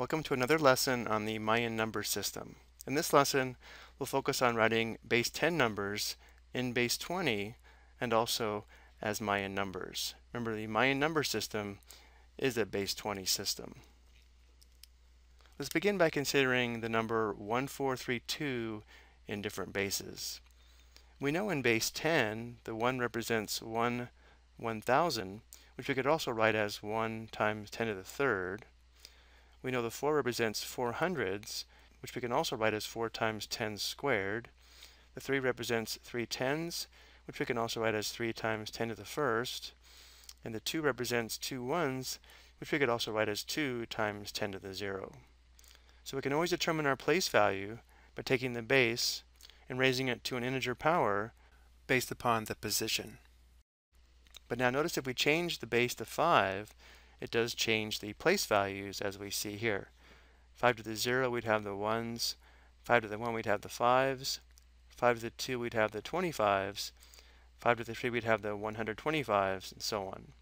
Welcome to another lesson on the Mayan number system. In this lesson, we'll focus on writing base 10 numbers in base 20 and also as Mayan numbers. Remember, the Mayan number system is a base 20 system. Let's begin by considering the number 1432 in different bases. We know in base 10, the 1 represents 1 1000, which we could also write as 1 times 10 to the third. We know the 4 represents 4 hundreds, which we can also write as 4 times 10 squared. The 3 represents 3 tens, which we can also write as 3 times 10 to the first. And the 2 represents 2 ones, which we could also write as 2 times 10 to the 0. So we can always determine our place value by taking the base and raising it to an integer power based upon the position. But now notice if we change the base to 5, it does change the place values as we see here. 5 to the 0 we'd have the 1s, 5 to the 1 we'd have the 5s, 5 to the 2 we'd have the 25s, 5 to the 3 we'd have the 125s, and so on.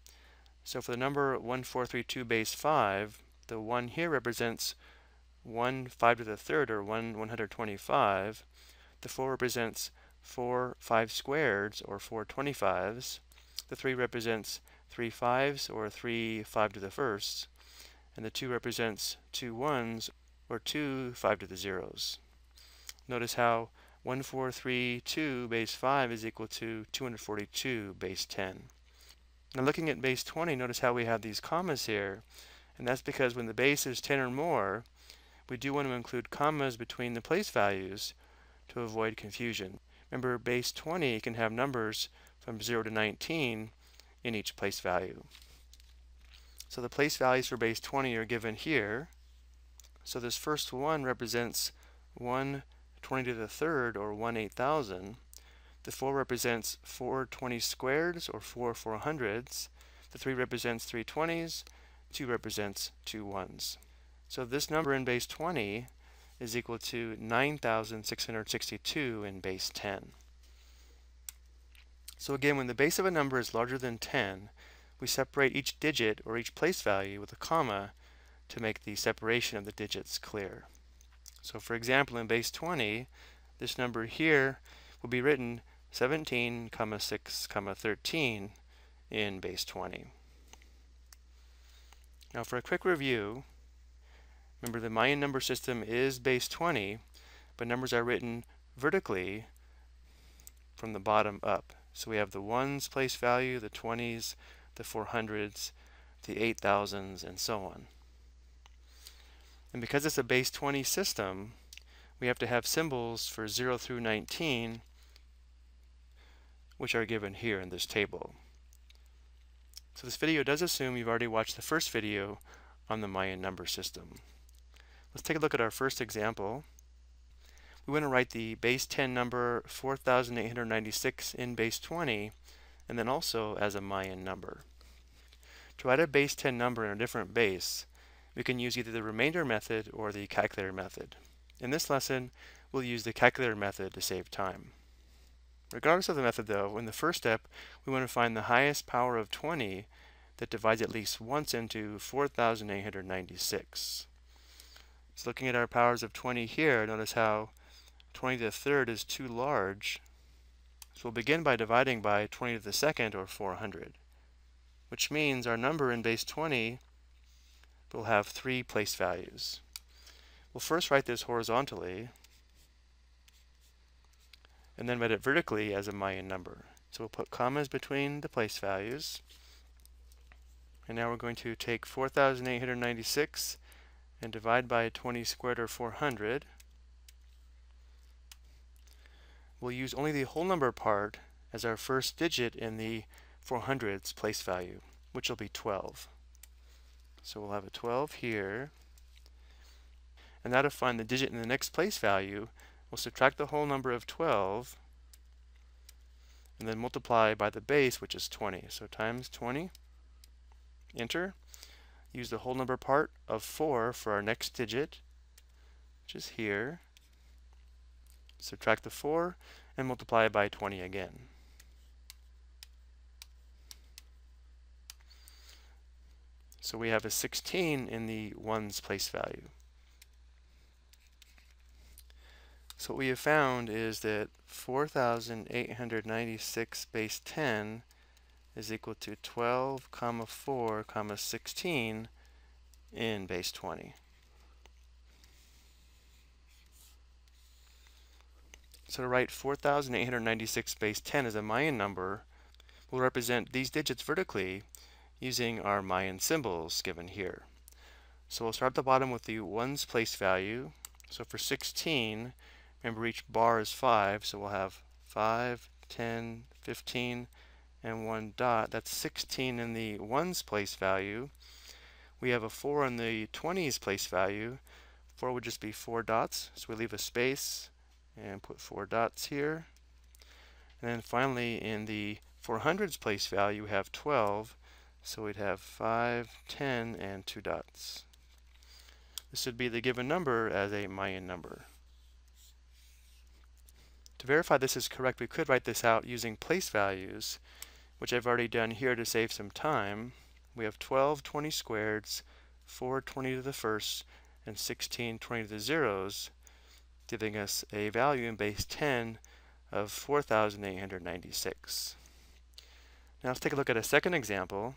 So for the number 1432 base 5, the 1 here represents 1 5 to the third, or 1 125. The 4 represents 4 5 squareds, or 4 25s. The 3 represents three fives or three five to the firsts, and the 2 represents two ones or two five to the zeros. Notice how 1432 base 5 is equal to 242 base 10. Now looking at base 20, notice how we have these commas here, and that's because when the base is 10 or more, we do want to include commas between the place values to avoid confusion. Remember, base 20 can have numbers from 0 to 19, in each place value. So the place values for base 20 are given here. So this first one represents 1 20 to the third, or 1 8000. The 4 represents 4 20 squareds, or 4 400s. The 3 represents 3 20s. 2 represents 2 ones. So this number in base 20 is equal to 9,662 in base 10. So again, when the base of a number is larger than 10, we separate each digit or each place value with a comma to make the separation of the digits clear. So for example, in base 20, this number here will be written 17, comma 6, comma 13 in base 20. Now for a quick review, remember the Mayan number system is base 20, but numbers are written vertically from the bottom up. So we have the ones place value, the 20s, the 400s, the 8000s, and so on. And because it's a base 20 system, we have to have symbols for 0 through 19, which are given here in this table. So this video does assume you've already watched the first video on the Mayan number system. Let's take a look at our first example we want to write the base 10 number 4896 in base 20 and then also as a Mayan number. To write a base 10 number in a different base, we can use either the remainder method or the calculator method. In this lesson, we'll use the calculator method to save time. Regardless of the method though, in the first step, we want to find the highest power of 20 that divides at least once into 4896. So looking at our powers of 20 here, notice how 20 to the third is too large. So we'll begin by dividing by 20 to the second, or 400, which means our number in base 20 will have three place values. We'll first write this horizontally, and then write it vertically as a Mayan number. So we'll put commas between the place values. And now we're going to take 4,896 and divide by 20 squared, or 400. We'll use only the whole number part as our first digit in the 400s place value, which will be 12. So we'll have a 12 here. And that'll find the digit in the next place value, we'll subtract the whole number of 12 and then multiply by the base, which is 20. So times 20, enter. Use the whole number part of 4 for our next digit, which is here subtract the 4, and multiply by 20 again. So we have a 16 in the ones place value. So what we have found is that 4,896 base 10 is equal to 12 comma 4 comma 16 in base 20. So to write 4,896 base 10 as a Mayan number, we'll represent these digits vertically using our Mayan symbols given here. So we'll start at the bottom with the ones place value. So for 16, remember each bar is 5, so we'll have 5, 10, 15, and one dot. That's 16 in the ones place value. We have a 4 in the 20s place value. 4 would just be 4 dots, so we leave a space and put 4 dots here. And then finally in the 400s place value we have 12, so we'd have 5, 10, and 2 dots. This would be the given number as a Mayan number. To verify this is correct, we could write this out using place values which I've already done here to save some time. We have 12 20 squareds, 4 20 to the first, and 16 20 to the zeros, giving us a value in base 10 of 4,896. Now let's take a look at a second example.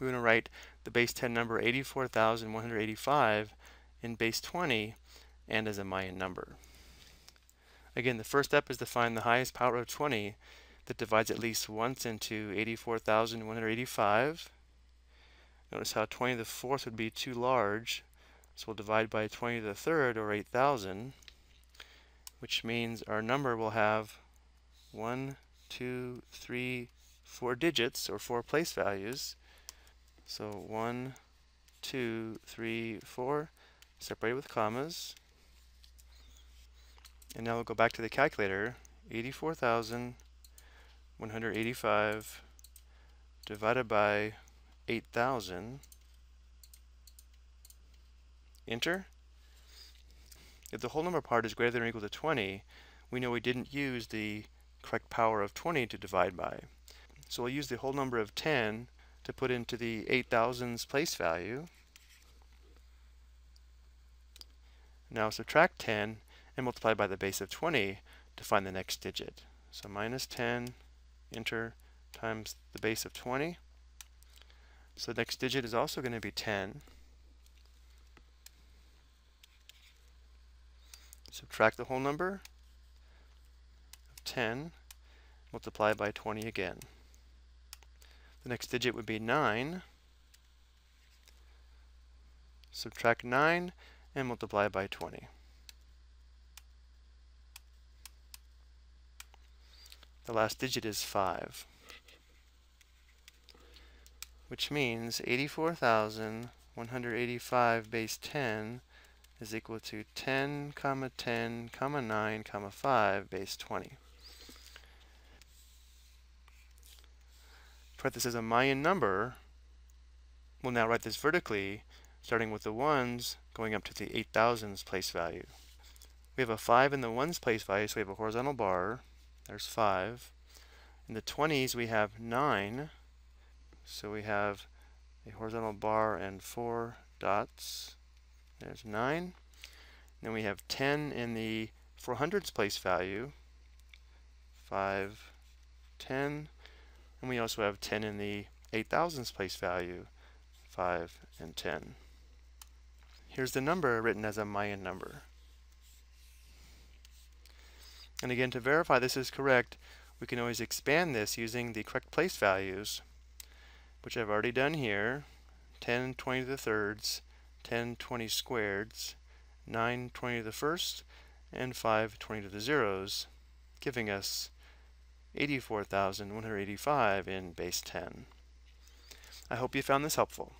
We're going to write the base 10 number 84,185 in base 20 and as a Mayan number. Again, the first step is to find the highest power of 20 that divides at least once into 84,185. Notice how 20 to the fourth would be too large, so we'll divide by 20 to the third, or 8,000, which means our number will have 1, 2, 3, 4 digits, or 4 place values. So 1, 2, 3, 4, separated with commas. And now we'll go back to the calculator. 84,000 185 divided by 8,000. Enter. If the whole number part is greater than or equal to 20, we know we didn't use the correct power of 20 to divide by. So we'll use the whole number of 10 to put into the 8,000's place value. Now subtract 10 and multiply by the base of 20 to find the next digit. So minus 10 enter times the base of 20. So the next digit is also going to be 10. Subtract the whole number of 10, multiply by 20 again. The next digit would be 9. Subtract 9 and multiply by 20. The last digit is 5, which means 84,185 base 10 is equal to 10 comma 10 comma 9 comma 5 base 20. To write this as a Mayan number, we'll now write this vertically, starting with the ones going up to the 8,000s place value. We have a 5 in the ones place value, so we have a horizontal bar. There's 5. In the 20s, we have 9. So we have a horizontal bar and 4 dots. There's 9. Then we have 10 in the 400s place value. 5, 10. And we also have 10 in the 8000s place value. 5 and 10. Here's the number written as a Mayan number. And again, to verify this is correct, we can always expand this using the correct place values, which I've already done here. 10 20 to the thirds, 10 20 squareds, 9 20 to the first, and 5 20 to the zeros, giving us 84,185 in base 10. I hope you found this helpful.